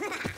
Ha ha ha!